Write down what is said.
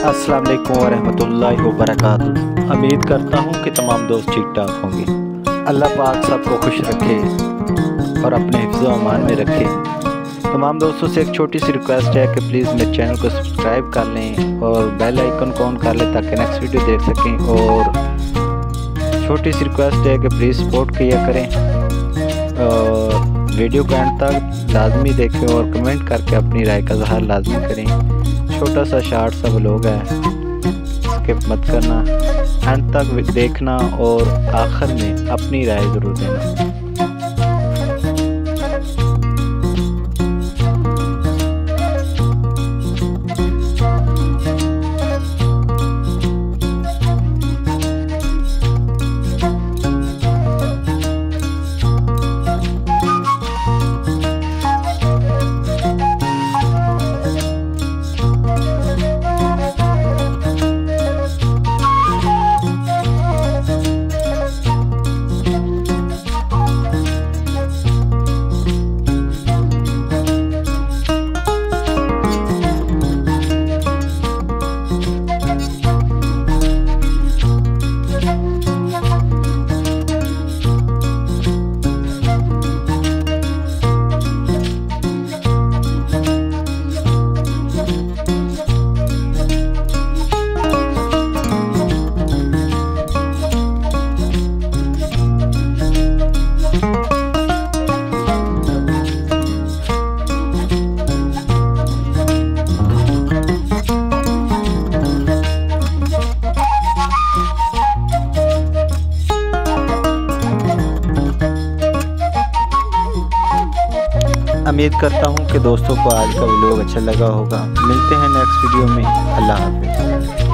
अस्सलाम वालेकुम वरहमतुल्लाहि वबरकातुहू उम्मीद करता हूँ कि तमाम दोस्त ठीक ठाक होंगे। अल्लाह पाक सबको खुश रखे और अपने हिफ्ज़ अमान में रखे। तमाम दोस्तों से एक छोटी सी रिक्वेस्ट है कि प्लीज़ मेरे चैनल को सब्सक्राइब कर लें और बेल आइकन को ऑन कर लें ताकि नेक्स्ट वीडियो देख सकें। और छोटी सी रिक्वेस्ट है कि प्लीज़ सपोर्ट किया करें और वीडियो को एंड तक लाजमी देखें और कमेंट करके अपनी राय का इजहार लाजमी करें। छोटा सा शार्ट सब लोग है। स्किप मत करना। एंड तक देखना और आखिर में अपनी राय ज़रूर देना। उम्मीद करता हूँ कि दोस्तों को आज का वीडियो अच्छा लगा होगा। मिलते हैं नेक्स्ट वीडियो में। अल्लाह हाफिज़।